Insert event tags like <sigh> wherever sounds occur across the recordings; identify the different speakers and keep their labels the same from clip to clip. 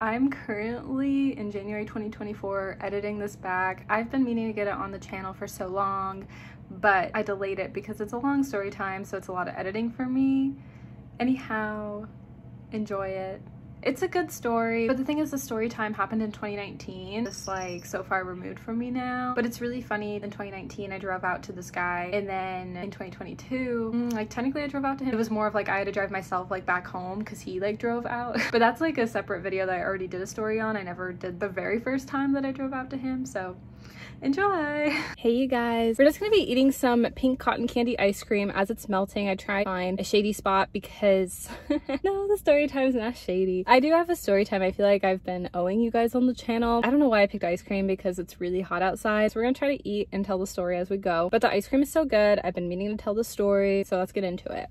Speaker 1: I'm currently in January 2024 editing this back. I've been meaning to get it on the channel for so long, but I delayed it because it's a long story time, so it's a lot of editing for me. Anyhow, enjoy it. It's a good story, but the thing is the story time happened in 2019. It's like so far removed from me now, but it's really funny. In 2019, I drove out to this guy and then in 2022, mm, like technically I drove out to him. It was more of like I had to drive myself like back home because he like drove out, <laughs> but that's like a separate video that I already did a story on. I never did the very first time that I drove out to him, so enjoy <laughs> hey you guys we're just gonna be eating some pink cotton candy ice cream as it's melting i try to find a shady spot because <laughs> no the story time is not shady i do have a story time. I feel like i've been owing you guys on the channel. I don't know why i picked ice cream because it's really hot outside. So we're gonna try to eat and tell the story as we go. But the ice cream is so good. I've been meaning to tell the story so let's get into it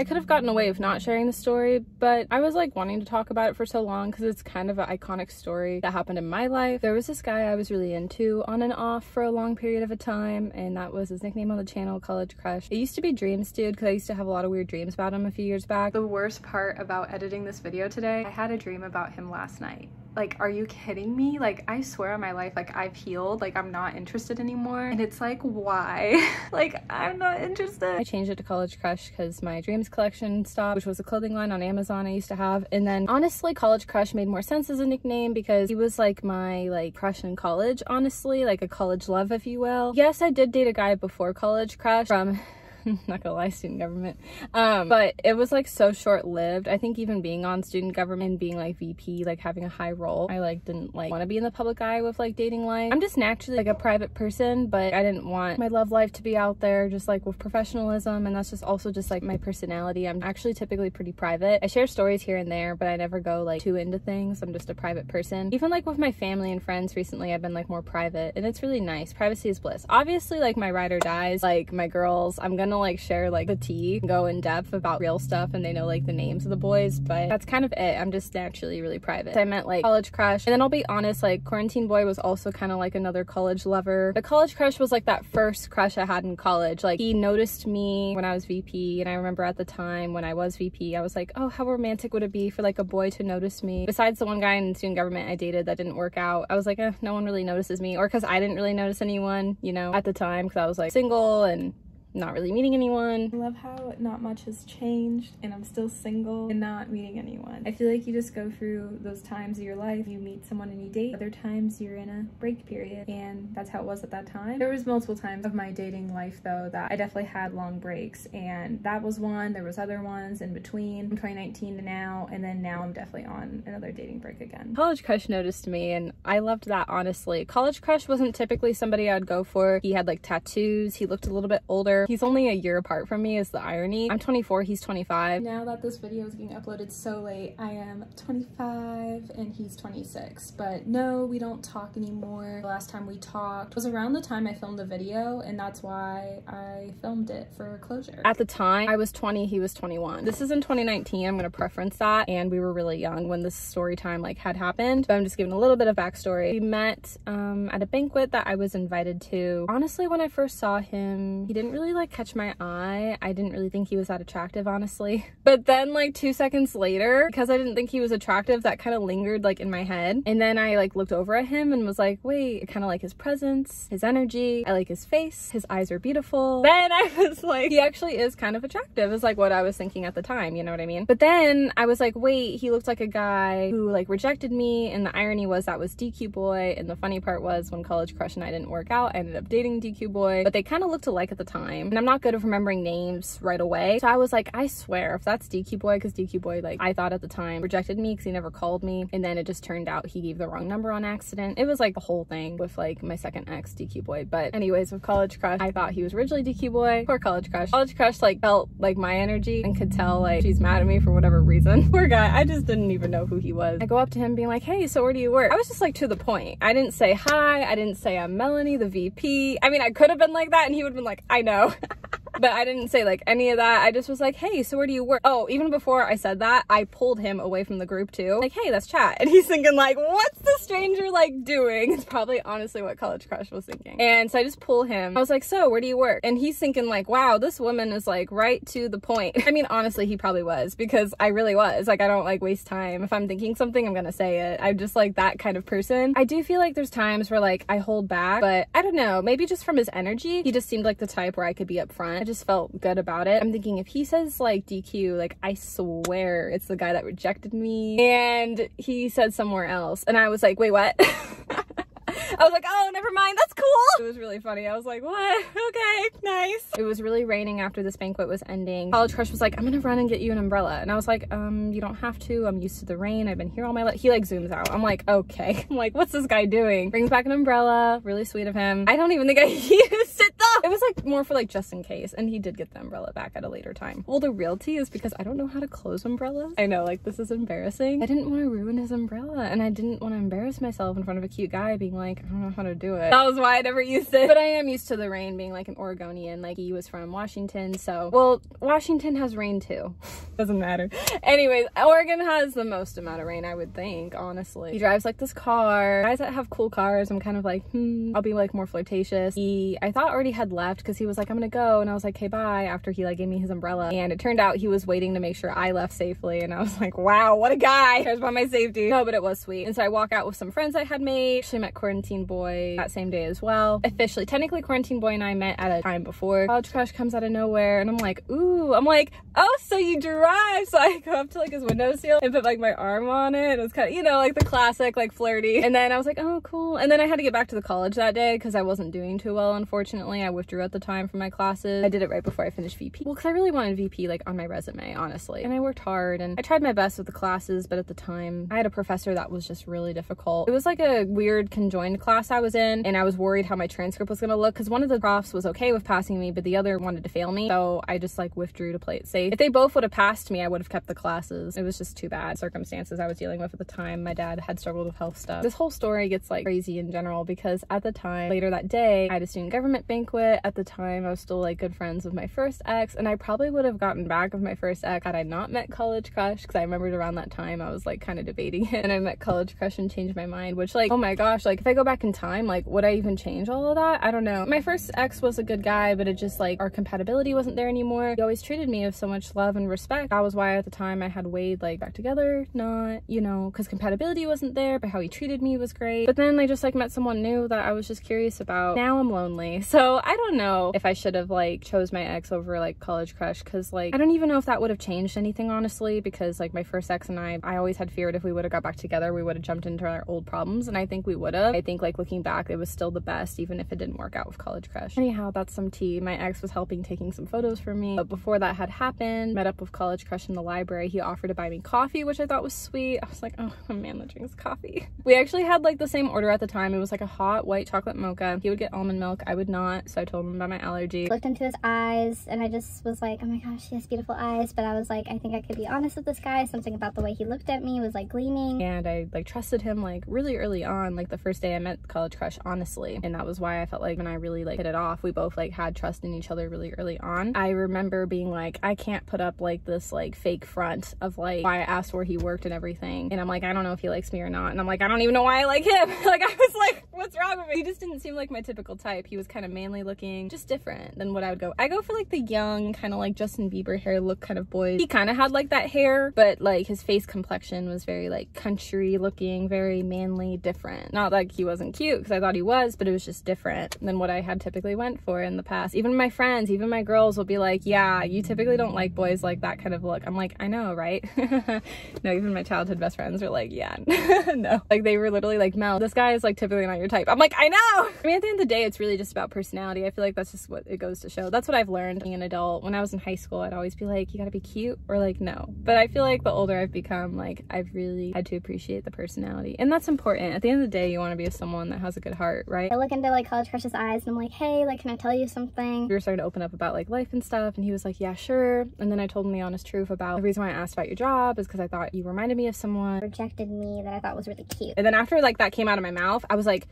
Speaker 1: I could have gotten away with not sharing the story, but I was like wanting to talk about it for so long because it's kind of an iconic story that happened in my life. There was this guy I was really into on and off for a long period of a time, and that was his nickname on the channel, College Crush. It used to be Dreams Dude because I used to have a lot of weird dreams about him a few years back. The worst part about editing this video today, I had a dream about him last night like are you kidding me? Like i swear on my life like i've healed. Like i'm not interested anymore. And it's like why? <laughs> Like i'm not interested. I changed it to college crush because my dreams collection stopped which was a clothing line on amazon i used to have. And then honestly college crush made more sense as a nickname because he was like my like crush in college honestly. Like a college love if you will. Yes i did date a guy before college crush from <laughs> not gonna lie student government. Um but it was like so short-lived. I think even being on student government being like vp like having a high role i like didn't like want to be in the public eye with like dating life. I'm just naturally like a private person but i didn't want my love life to be out there just like with professionalism and that's just also just like my personality. I'm actually typically pretty private. I share stories here and there but i never go like too into things. I'm just a private person. Even like with my family and friends recently i've been like more private and it's really nice. Privacy is bliss. Obviously like my ride or dies like my girls i'm gonna like share like the tea, go in depth about real stuff and they know like the names of the boys, but that's kind of it. I'm just naturally really private. I meant like college crush. And then I'll be honest, like quarantine boy was also kind of like another college lover. The college crush was like that first crush I had in college. Like he noticed me when I was VP and I remember at the time when I was VP, I was like, oh, how romantic would it be for like a boy to notice me? Besides the one guy in student government I dated that didn't work out, I was like, eh, no one really notices me or because I didn't really notice anyone, you know, at the time because I was like single and not really meeting anyone.
Speaker 2: I love how not much has changed and I'm still single and not meeting anyone. I feel like you just go through those times of your life. You meet someone and you date. Other times you're in a break period and that's how it was at that time. There was multiple times of my dating life though that I definitely had long breaks and that was one. There was other ones in between from 2019 to now and then now I'm definitely on another dating break again.
Speaker 1: College crush noticed me and I loved that honestly. College crush wasn't typically somebody I'd go for. He had like tattoos. He looked a little bit older. He's only a year apart from me is the irony. I'm 24, he's 25.
Speaker 2: Now that this video is getting uploaded so late, I am 25 and he's 26. But no, we don't talk anymore. The last time we talked was around the time I filmed the video and that's why I filmed it for closure.
Speaker 1: At the time, I was 20, he was 21. This is in 2019, I'm gonna preference that. And we were really young when this story time like had happened. But I'm just giving a little bit of backstory. We met um, at a banquet that I was invited to. Honestly, when I first saw him, he didn't really like catch my eye. I didn't really think he was that attractive, honestly. <laughs> But then like two seconds later, because I didn't think he was attractive, that kind of lingered like in my head. And then I like looked over at him and was like, wait, I kind of like his presence, his energy. I like his face. His eyes are beautiful. <laughs> Then I was like, he actually is kind of attractive is like what I was thinking at the time. You know what I mean? But then I was like, wait, he looked like a guy who like rejected me. And the irony was that was DQ boy. And the funny part was when college crush and I didn't work out, I ended up dating DQ boy, but they kind of looked alike at the time. And I'm not good at remembering names right away. So I was like, I swear if that's DQ boy, because DQ boy, like I thought at the time rejected me because he never called me. And then it just turned out he gave the wrong number on accident. It was like the whole thing with like my second ex DQ boy. But anyways, with college crush, I thought he was originally DQ boy. Poor college crush. College crush like felt like my energy and could tell like she's mad at me for whatever reason. <laughs> Poor guy. I just didn't even know who he was. I go up to him being like, hey, so where do you work? I was just like to the point. I didn't say hi. I didn't say I'm Melanie, the VP. I mean, I could have been like that and he would have been like, I know go but I didn't say like any of that. I just was like, hey, so where do you work? Oh, even before I said that, I pulled him away from the group too. Like, hey, let's chat. And he's thinking like, what's the stranger like doing? It's probably honestly what College Crush was thinking. And so I just pull him. I was like, so where do you work? And he's thinking like, wow, this woman is like right to the point. <laughs> I mean, honestly, he probably was because I really was. Like, I don't like waste time. If I'm thinking something, I'm gonna say it. I'm just like that kind of person. I do feel like there's times where like I hold back, but I don't know, maybe just from his energy, he just seemed like the type where I could be upfront. Just felt good about it. I'm thinking if he says like DQ, like I swear it's the guy that rejected me and he said somewhere else. And I was like, wait, what? <laughs> I was like, oh, never mind. That's cool. It was really funny. I was like, what? <laughs> Okay, nice. It was really raining after this banquet was ending. College Crush was like, I'm gonna run and get you an umbrella. And I was like, um, you don't have to. I'm used to the rain. I've been here all my life. He like zooms out. I'm like, okay. <laughs> I'm like, what's this guy doing? Brings back an umbrella. Really sweet of him. I don't even think I used <laughs> it was like more for like just in case. And he did get the umbrella back at a later time. Well, the realty is because I don't know how to close umbrellas. I know, like this is embarrassing. I didn't want to ruin his umbrella and I didn't want to embarrass myself in front of a cute guy being like, I don't know how to do it. That was why I never used it. But I am used to the rain being like an Oregonian. Like he was from Washington. So, well, Washington has rain too. <laughs> Doesn't matter. Anyways, Oregon has the most amount of rain, I would think, honestly. He drives like this car. Guys that have cool cars, I'm kind of like, hmm, I'll be like more flirtatious. He, I thought already had left because he was like, I'm gonna go. And I was like, hey, bye. After he like gave me his umbrella. And it turned out he was waiting to make sure I left safely. And I was like, wow, what a guy. <laughs> Cares about my safety. No, but it was sweet. And so I walk out with some friends I had made. Actually met Quarantine Boy that same day as well. Officially, technically Quarantine Boy and I met at a time before. College Crush comes out of nowhere and I'm like, ooh, I'm like, oh, so you drive. <laughs> So I go up to like his window windowsill and put like my arm on it. It was kind of, you know, like the classic, like flirty. And then I was like, oh, cool. And then I had to get back to the college that day because I wasn't doing too well, unfortunately. I withdrew at the time from my classes. I did it right before I finished VP. Well, because I really wanted VP like on my resume, honestly. And I worked hard and I tried my best with the classes, but at the time I had a professor that was just really difficult. It was like a weird conjoined class I was in and I was worried how my transcript was gonna look because one of the profs was okay with passing me, but the other wanted to fail me. So I just like withdrew to play it safe. If they both would have passed me, I would have kept the classes. It was just too bad circumstances I was dealing with at the time. My dad had struggled with health stuff. This whole story gets like crazy in general because at the time, later that day, I had a student government banquet. At the time, I was still like good friends with my first ex and I probably would have gotten back with my first ex had I not met College Crush because I remembered around that time I was like kind of debating it <laughs> and I met College Crush and changed my mind which like oh my gosh like if I go back in time like would I even change all of that? I don't know. My first ex was a good guy but it just like our compatibility wasn't there anymore. He always treated me with so much love and respect. That was why at the time I had Wade like back together not you know because compatibility wasn't there but how he treated me was great. But then I just like met someone new that I was just curious about. Now I'm lonely <laughs> so I don't know if I should have like chose my ex over like College Crush because like I don't even know if that would have changed anything honestly because like my first ex and I I always had feared if we would have got back together we would have jumped into our old problems and I think we would have I think like looking back it was still the best even if it didn't work out with college crush. Anyhow that's some tea my ex was helping taking some photos for me but before that had happened met up with college crush in the library he offered to buy me coffee which I thought was sweet. I was like oh a <laughs> man that drinks coffee. We actually had like the same order at the time it was like a hot white chocolate mocha. He would get almond milk I would not so I told him about my allergy.
Speaker 3: Looked into his eyes and I just was like oh my gosh he has beautiful eyes. But I was like I think I could be honest with this guy. Something about the way he looked at me was like gleaming.
Speaker 1: And I like trusted him like really early on like the first day I met college crush honestly. And that was why I felt like when I really like hit it off we both like had trust in each other really early on. I remember being like I can't put up like this like fake front of like why I asked where he worked and everything. And I'm like I don't know if he likes me or not. And I'm like I don't even know why I like him. <laughs> Like I was like what's wrong with me? He just didn't seem like my typical type. He was kind of manly looking just different than what I would go. I go for like the young kind of like Justin Bieber hair look kind of boy. He kind of had like that hair but like his face complexion was very like country looking very manly different. Not like he wasn't cute because I thought he was but it was just different than what I had typically went for in the past. Even my friends even my girls will be like yeah you typically don't like boys like that kind of look. I'm like I know right? <laughs> No even my childhood best friends were like yeah <laughs> no. Like they were literally like Mel this guy is like typically not your type I'm like I know! <laughs> I mean at the end of the day it's really just about personality. I feel like that's just what it goes to show. That's what I've learned being an adult. When I was in high school I'd always be like you gotta be cute or like no. But I feel like the older I've become like I've really had to appreciate the personality. And that's important. At the end of the day you want to be with someone that has a good heart right?
Speaker 3: I look into like college crush's eyes and I'm like hey like can I tell you something?
Speaker 1: We were starting to open up about like life and stuff and he was like yeah sure. And then I told him the honest truth about the reason why I asked about your job is because I thought you reminded me of someone.
Speaker 3: Rejected me that I thought was really cute.
Speaker 1: And then after like that came out of my mouth I was like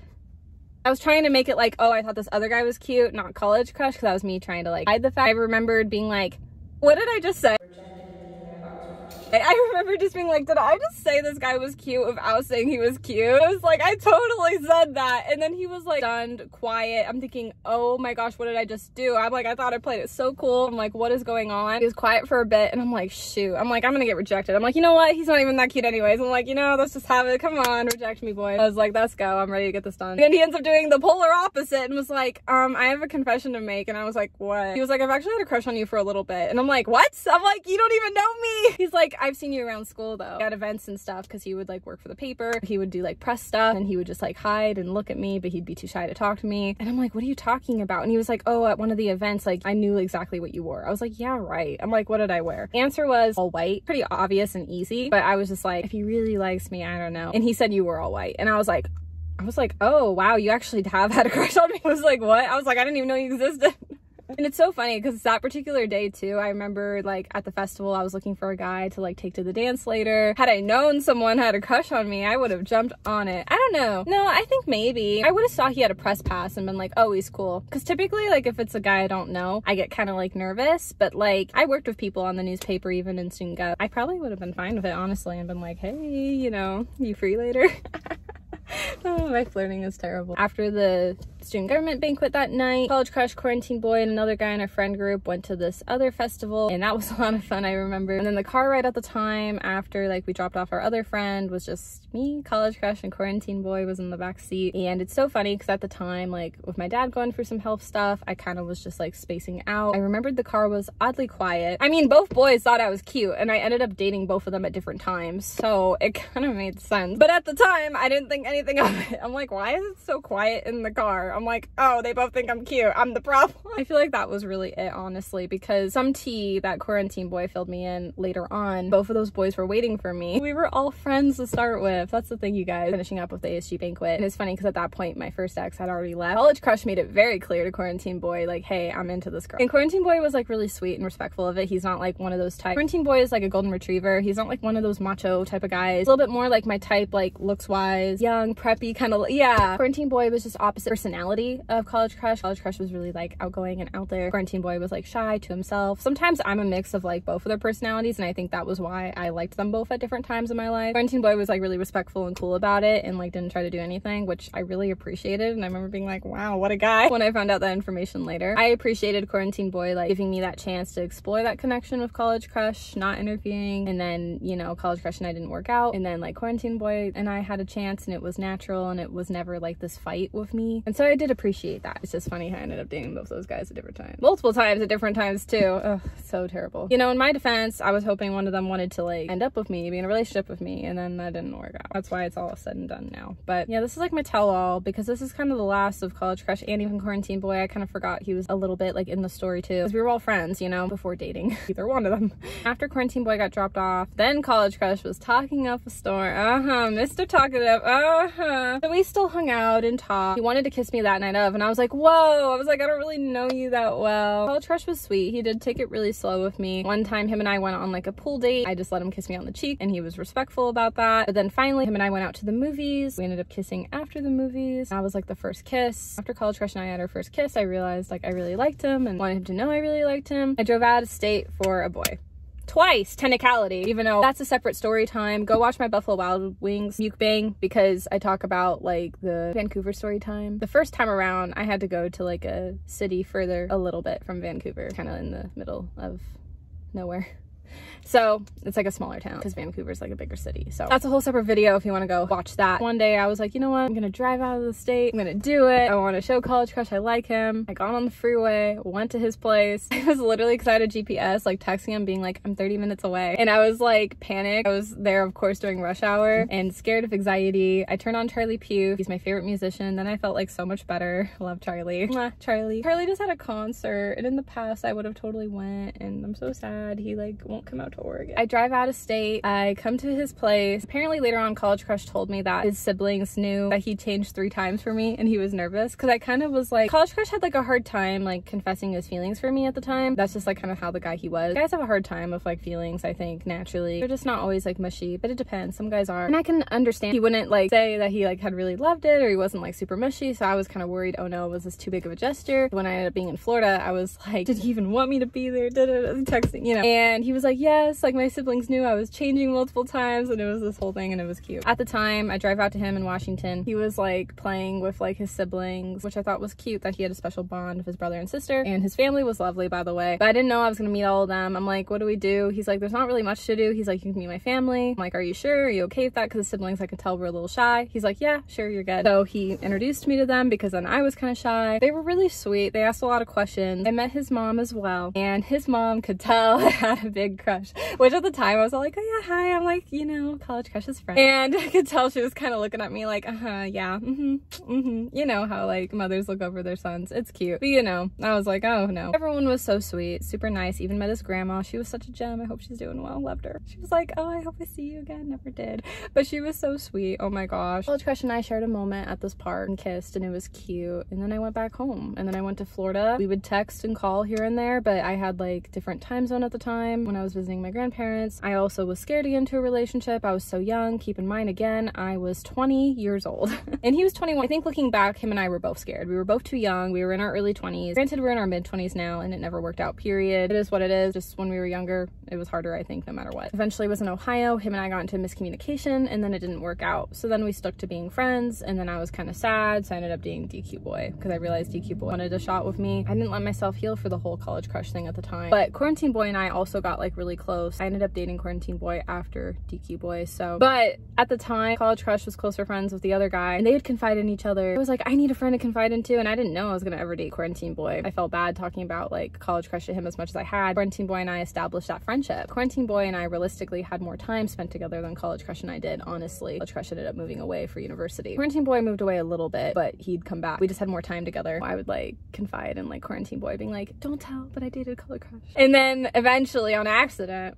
Speaker 1: I was trying to make it like, oh, I thought this other guy was cute, not college crush, because that was me trying to like hide the fact. I remembered being like, what did I just say? I remember just being like, did I just say this guy was cute without saying he was cute? I was like, I totally said that. And then he was like stunned, quiet. I'm thinking, oh my gosh, what did I just do? I'm like, I thought I played it so cool. I'm like, what is going on? He was quiet for a bit and I'm like, shoot. I'm like, I'm gonna get rejected. I'm like, you know what? He's not even that cute anyways. I'm like, you know, let's just have it. Come on, reject me, boy. I was like, let's go. I'm ready to get this done. And he ends up doing the polar opposite and was like, um, I have a confession to make. And I was like, what? He was like, I've actually had a crush on you for a little bit. And I'm like, what? I'm like, you don't even know me. He's like, I've seen you around school though at events and stuff because he would like work for the paper. He would do like press stuff and he would just like hide and look at me but he'd be too shy to talk to me. And i'm like what are you talking about? And he was like oh at one of the events like i knew exactly what you wore. I was like yeah right. I'm like what did i wear? Answer was all white. Pretty obvious and easy but i was just like if he really likes me i don't know. And he said you were all white. And i was like I was like, oh, wow, you actually have had a crush on me. <laughs> I was like, what? I was like, I didn't even know you existed. And it's so funny because that particular day too, I remember like at the festival, I was looking for a guy to like take to the dance later. Had I known someone had a crush on me, I would have jumped on it. I don't know. No, I think maybe. I would have saw he had a press pass and been like, oh, he's cool. Because typically like if it's a guy I don't know, I get kind of like nervous. But like I worked with people on the newspaper even in student gov. I probably would have been fine with it honestly and been like, hey, you know, you free later? <laughs> oh, my flirting is terrible. After the student government banquet that night, college crush, quarantine boy, and another guy in our friend group went to this other festival, and that was <laughs> a lot of fun, I remember. And then the car ride at the time after like we dropped off our other friend was just me, college crush, and quarantine boy was in the back seat. And it's so funny because at the time, like with my dad going for some health stuff, I kind of was just like spacing out. I remembered the car was oddly quiet. I mean, both boys thought I was cute, and I ended up dating both of them at different times, so it kind of made sense. But at the time, I didn't think anything of it. I'm like, why is it so quiet in the car? I'm like, oh, they both think I'm cute. I'm the problem. I feel like that was really it, honestly, because some tea that quarantine boy filled me in later on, both of those boys were waiting for me. We were all friends to start with. That's the thing, you guys. Finishing up with the ASG banquet. And it's funny because at that point, my first ex had already left. College Crush made it very clear to quarantine boy, like, hey, I'm into this girl. And quarantine boy was like really sweet and respectful of it. He's not like one of those type. Quarantine boy is like a golden retriever. He's not like one of those macho type of guys. A little bit more like my type, like looks wise, young, preppy, kind of, yeah. Quarantine boy was just opposite personality of college crush. College crush was really like outgoing and out there. Quarantine boy was like shy to himself. Sometimes I'm a mix of like both of their personalities and I think that was why I liked them both at different times in my life. Quarantine boy was like really respectful and cool about it and like didn't try to do anything, which I really appreciated. And I remember being like, wow, what a guy when I found out that information later. I appreciated quarantine boy like giving me that chance to explore that connection with college crush, not interviewing. And then, you know, college crush and I didn't work out. And then like quarantine boy and I had a chance and it was natural and it was never like this fight with me. And so I did appreciate that. It's just funny how I ended up dating both those guys at different times. Multiple times at different times too. Ugh, so terrible. You know, in my defense, I was hoping one of them wanted to like end up with me, be in a relationship with me, and then that didn't work out. That's why it's all said and done now. But yeah, this is like my tell-all because this is kind of the last of College Crush and even Quarantine Boy. I kind of forgot he was a little bit like in the story too. Because we were all friends, you know, before dating. <laughs> Either one of them. After Quarantine Boy got dropped off, then College Crush was talking up a storm. Uh-huh, Mr. Talkative. Uh-huh. So we still hung out and talked. He wanted to kiss me that night of, and I was like, whoa. I was like, I don't really know you that well. College Crush was sweet. He did take it really slow with me. One time him and I went on like a pool date. I just let him kiss me on the cheek and he was respectful about that. But then finally him and I went out to the movies. We ended up kissing after the movies. That was like the first kiss. After College Crush and I had our first kiss, I realized like I really liked him and wanted him to know I really liked him. I drove out of state for a boy twice technicality even though that's a separate story time. Go watch my buffalo wild wings mukbang because i talk about like the vancouver story time. The first time around i had to go to like a city further a little bit from vancouver kind of in the middle of nowhere so it's like a smaller town because Vancouver's like a bigger city. So that's a whole separate video if you want to go watch that. One day I was like, you know what? I'm going to drive out of the state. I'm going to do it. I want to show College Crush I like him. I got on the freeway, went to his place. <laughs> I was literally excited GPS, like texting him being like, I'm 30 minutes away. And I was like panicked. I was there, of course, during rush hour and scared of anxiety. I turned on Charlie Puth. He's my favorite musician. Then I felt like so much better. <laughs> love Charlie. Mwah, Charlie. Charlie just had a concert and in the past I would have totally went and I'm so sad he like won't come out to Oregon. I drive out of state. I come to his place. Apparently later on College Crush told me that his siblings knew that he changed three times for me and he was nervous because I kind of was like, College Crush had like a hard time like confessing his feelings for me at the time. That's just like kind of how the guy he was. Guys have a hard time with like feelings, I think, naturally. They're just not always like mushy, but it depends. Some guys are. And I can understand he wouldn't like say that he like had really loved it or he wasn't like super mushy. So I was kind of worried, oh no, was this too big of a gesture? When I ended up being in Florida, I was <laughs> like, did he even want me to be there? Da -da -da, texting, you know. And he was like, yes, like my siblings knew I was changing multiple times and it was this whole thing and it was cute. At the time, I drive out to him in Washington. He was like playing with like his siblings, which I thought was cute that he had a special bond with his brother and sister. And his family was lovely, by the way. But I didn't know I was gonna meet all of them. I'm like, what do we do? He's like, there's not really much to do. He's like, you can meet my family. I'm like, are you sure? Are you okay with that? Because the siblings, I could tell were a little shy. He's like, yeah, sure, you're good. So he introduced me to them because then I was kind of shy. They were really sweet. They asked a lot of questions. I met his mom as well. And his mom could tell <laughs> I had a big crush, which at the time I was all like, oh yeah, hi. I'm like, you know, college crush's friend. And I could tell she was kind of looking at me like, uh-huh, yeah, mm-hmm, mm-hmm. You know how like mothers look over their sons. It's cute. But you know, I was like, oh no. Everyone was so sweet, super nice. Even met his grandma. She was such a gem. I hope she's doing well. Loved her. She was like, oh, I hope I see you again. Never did. But she was so sweet. Oh my gosh. College crush and I shared a moment at this park and kissed and it was cute. And then I went back home and then I went to Florida. We would text and call here and there, but I had like different time zone at the time when I was visiting my grandparents. I also was scared to get into a relationship. I was so young. Keep in mind, again, I was 20 years old <laughs> and he was 21. I think looking back, him and I were both scared. We were both too young. We were in our early 20s. Granted, we're in our mid 20s now and it never worked out, period. It is what it is. Just when we were younger, it was harder, I think, no matter what. Eventually was in Ohio. Him and I got into miscommunication and then it didn't work out. So then we stuck to being friends and then I was kind of sad. So I ended up dating DQ Boy because I realized DQ Boy wanted a shot with me. I didn't let myself heal for the whole college crush thing at the time. But Quarantine Boy and I also got like really close. I ended up dating Quarantine Boy after DQ Boy. So, but at the time, college crush was closer friends with the other guy and they would confide in each other. I was like, I need a friend to confide into and I didn't know I was gonna ever date Quarantine Boy. I felt bad talking about like college crush to him as much as I had. Quarantine Boy and I established that friendship. Quarantine Boy and I realistically had more time spent together than College Crush and I did, honestly. College Crush ended up moving away for university. Quarantine Boy moved away a little bit, but he'd come back. We just had more time together. I would like confide in like Quarantine Boy being like, don't tell, but I dated College Crush. And then eventually on accident,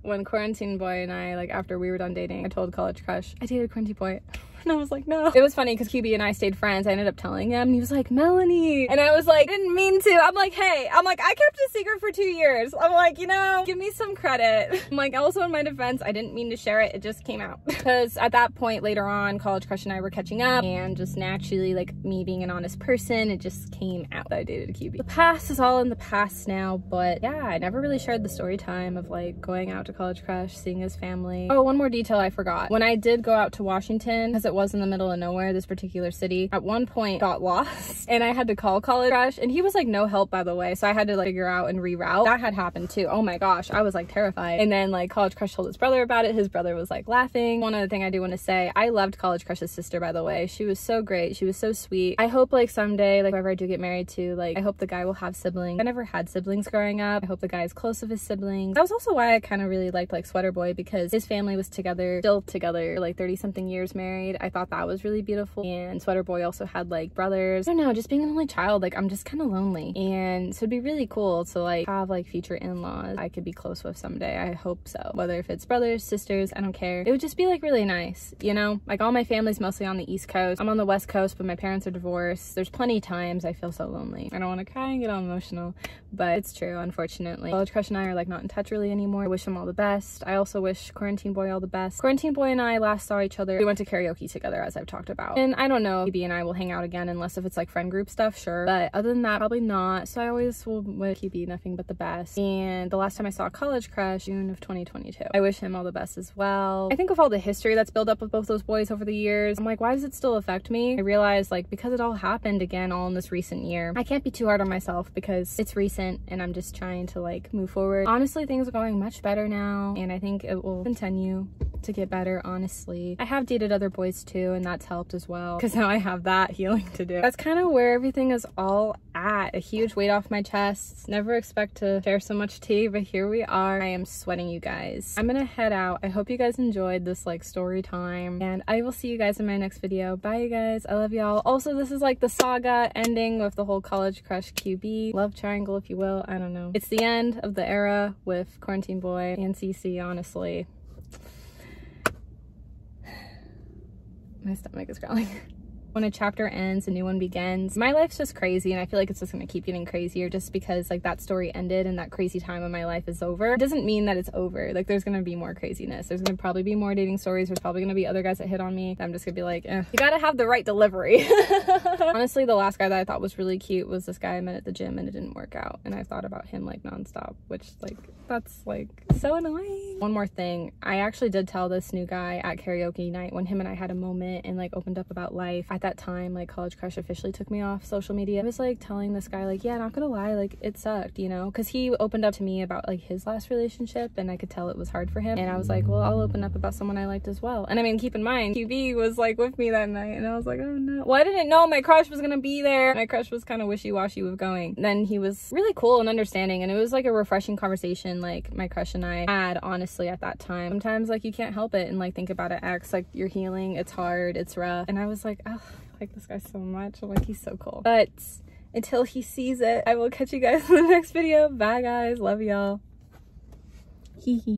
Speaker 1: when Quarantine Boy and I, like after we were done dating, I told College Crush, I dated Quarantine Boy. <laughs> And I was like, no. It was funny because QB and I stayed friends. I ended up telling him and he was like, Melanie. And I was like, didn't mean to. I'm like, hey, I'm like, I kept a secret for two years. I'm like, you know, give me some credit. <laughs> I'm like, also in my defense, I didn't mean to share it. It just came out. <laughs> Because at that point later on, College Crush and I were catching up and just naturally like me being an honest person, it just came out that I dated a QB. The past is all in the past now, but yeah, I never really shared the story time of like going out to College Crush, seeing his family. Oh, one more detail I forgot. When I did go out to Washington, because it was in the middle of nowhere, this particular city, at one point got lost <laughs> and I had to call College Crush and he was like no help by the way. So I had to like figure out and reroute. That had happened too. Oh my gosh, I was like terrified. And then like College Crush told his brother about it. His brother was like laughing. One other thing I do want to say, I loved College Crush's sister by the way. She was so great. She was so sweet. I hope like someday, like whoever I do get married to, like I hope the guy will have siblings. I never had siblings growing up. I hope the guy is close with his siblings. That was also why I kind of really liked like Sweater Boy because his family was together, still together, like 30 something years married. I thought that was really beautiful. And Sweater Boy also had like brothers. I don't know, just being an only child, like I'm just kind of lonely. And so it'd be really cool to like have like future in-laws I could be close with someday. I hope so. Whether if it's brothers, sisters, I don't care. It would just be like really nice, you know? Like all my family's mostly on the East Coast. I'm on the West Coast, but my parents are divorced. There's plenty of times I feel so lonely. I don't want to cry and get all emotional, but it's true, unfortunately. College Crush and I are like not in touch really anymore. I wish him all the best. I also wish Quarantine Boy all the best. Quarantine Boy and I last saw each other. We went to karaoke together as I've talked about. And I don't know if and I will hang out again unless if it's like friend group stuff, sure. But other than that, probably not. So I always will wish QB nothing but the best. And the last time I saw College Crush, June of 2022. I wish him all the best as well. I think of all the history that's built up with both those boys over the years, I'm like, why does it still affect me? I realized like because it all happened again all in this recent year, I can't be too hard on myself because it's recent and I'm just trying to like move forward. Honestly, things are going much better now and I think it will continue to get better honestly i have dated other boys too and that's helped as well because now I have that <laughs> healing to do. That's kind of where everything is all at. A huge weight off my chest. Never expect to share so much tea but here we are. I am sweating you guys. I'm gonna head out. I hope you guys enjoyed this like story time and I will see you guys in my next video. Bye you guys. I love y'all. Also this is like the saga ending with the whole college crush QB. Love triangle if you will. I don't know. It's the end of the era with Quarantine Boy and CC honestly. My stomach is growling. <laughs> when a chapter ends a new one begins. My life's just crazy and i feel like it's just gonna keep getting crazier just because like that story ended and that crazy time of my life is over. It doesn't mean that it's over. Like there's gonna be more craziness. There's gonna probably be more dating stories. There's probably gonna be other guys that hit on me. I'm just gonna be like eh. you gotta have the right delivery. <laughs> Honestly the last guy that i thought was really cute was this guy i met at the gym and it didn't work out and i thought about him like nonstop which like that's like so annoying. One more thing. I actually did tell this new guy at karaoke night when him and i had a moment and like opened up about life. At that time like college crush officially took me off social media. I was like telling this guy like yeah not gonna lie like it sucked you know? Because he opened up to me about like his last relationship and i could tell it was hard for him. And i was like well i'll open up about someone i liked as well. And i mean keep in mind qb was like with me that night and i was like oh no. Well i didn't know my crush was gonna be there. My crush was kind of wishy-washy with going. Then he was really cool and understanding and it was like a refreshing conversation like my crush and i had honestly at that time. Sometimes like you can't help it and like think about it ex like you're healing it's hard it's rough. And i was like oh like this guy so much. I'm like, he's so cool. But until he sees it, I will catch you guys <laughs> in the next video. Bye, guys. Love y'all. Hee hee.